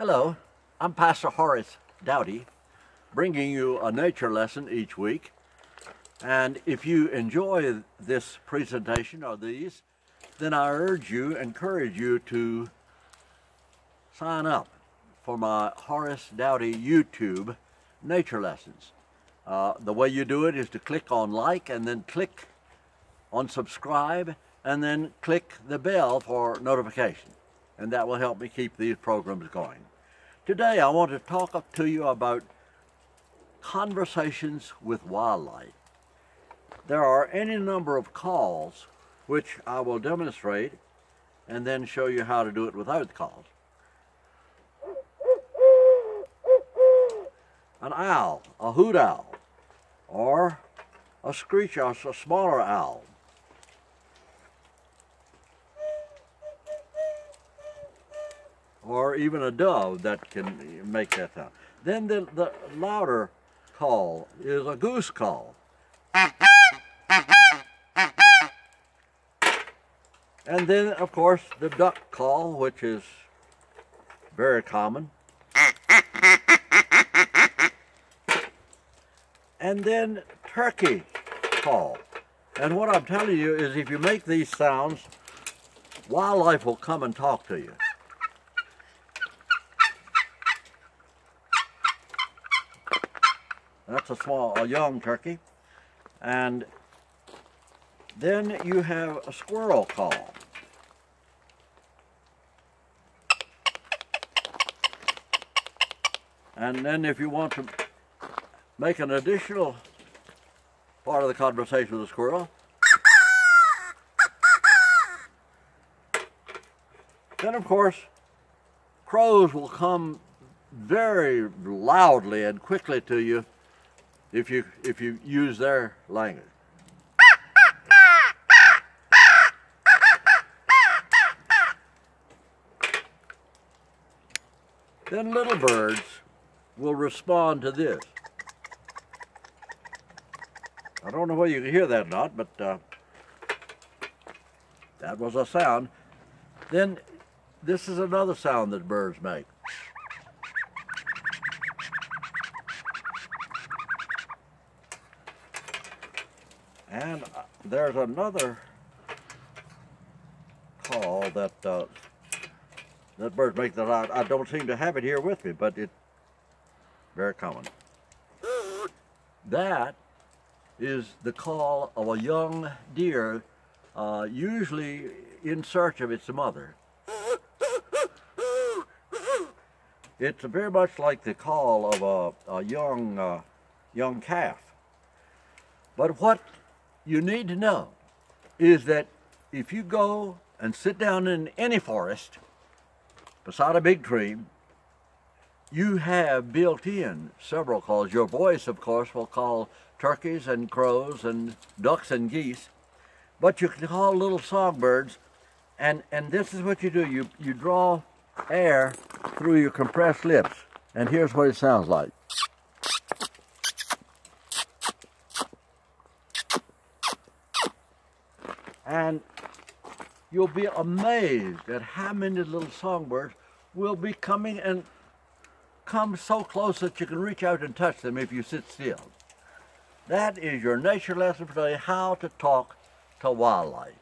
Hello, I'm Pastor Horace Douty, bringing you a nature lesson each week. And if you enjoy this presentation or these, then I urge you, encourage you to sign up for my Horace Douty YouTube nature lessons. Uh, the way you do it is to click on like and then click on subscribe and then click the bell for notification. And that will help me keep these programs going. Today I want to talk to you about conversations with wildlife. There are any number of calls which I will demonstrate and then show you how to do it without the calls. An owl, a hoot owl, or a screech owl, a smaller owl. Or even a dove that can make that sound. Then the, the louder call is a goose call. And then, of course, the duck call, which is very common. And then turkey call. And what I'm telling you is if you make these sounds, wildlife will come and talk to you. That's a small, a young turkey. And then you have a squirrel call. And then if you want to make an additional part of the conversation with the squirrel, then of course crows will come very loudly and quickly to you if you if you use their language. Then little birds will respond to this. I don't know whether you can hear that or not, but uh, that was a sound. Then this is another sound that birds make. And uh, there's another call that uh, that birds make that I, I don't seem to have it here with me, but it's very common. That is the call of a young deer, uh, usually in search of its mother. It's very much like the call of a, a young, uh, young calf. But what you need to know is that if you go and sit down in any forest beside a big tree, you have built in several calls. Your voice, of course, will call turkeys and crows and ducks and geese, but you can call little songbirds, and, and this is what you do. You, you draw air through your compressed lips, and here's what it sounds like. And you'll be amazed at how many little songbirds will be coming and come so close that you can reach out and touch them if you sit still. That is your nature lesson for today, how to talk to wildlife.